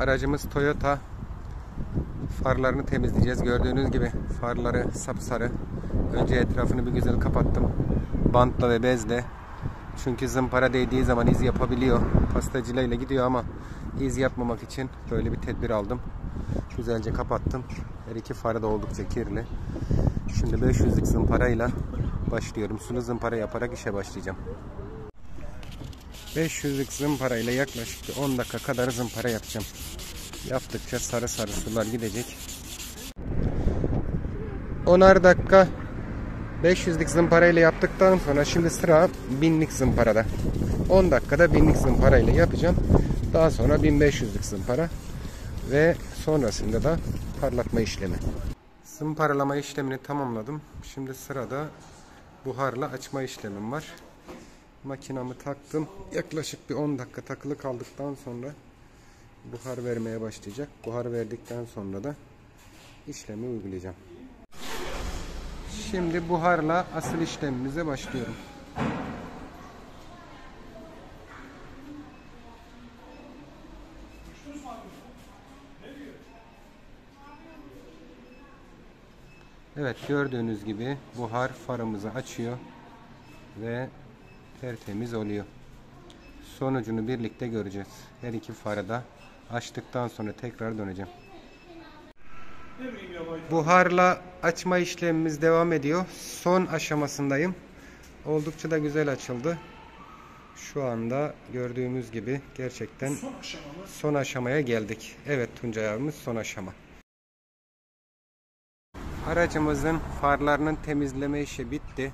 Aracımız Toyota. Farlarını temizleyeceğiz. Gördüğünüz gibi farları sapsarı. Önce etrafını bir güzel kapattım. Bantla ve bezle. Çünkü zımpara değdiği zaman iz yapabiliyor. Pastacıyla gidiyor ama iz yapmamak için böyle bir tedbir aldım. Güzelce kapattım. Her iki farı da oldukça kirli. Şimdi 500'lük zımparayla başlıyorum. Sulu zımpara yaparak işe başlayacağım. 500'lük zımparayla yaklaşık 10 dakika kadar zımpara yapacağım. Yaptıkça sarı sarı sular gidecek. 10'ar dakika 500'lik zımparayla yaptıktan sonra şimdi sıra 1000'lik zımparada. 10 dakikada 1000'lik zımparayla yapacağım. Daha sonra 1500'lük zımpara ve sonrasında da parlatma işlemi. Zımparalama işlemini tamamladım. Şimdi sırada buharla açma işlemim var. Makinamı taktım. Yaklaşık bir 10 dakika takılı kaldıktan sonra buhar vermeye başlayacak. Buhar verdikten sonra da işlemi uygulayacağım. Şimdi buharla asıl işlemimize başlıyorum. Evet gördüğünüz gibi buhar farımızı açıyor ve tertemiz oluyor. Sonucunu birlikte göreceğiz. Her iki farı da açtıktan sonra tekrar döneceğim. Buharla açma işlemimiz devam ediyor. Son aşamasındayım. Oldukça da güzel açıldı. Şu anda gördüğümüz gibi gerçekten son, son aşamaya geldik. Evet Tuncay abimiz son aşama. Aracımızın farlarının temizleme işi bitti.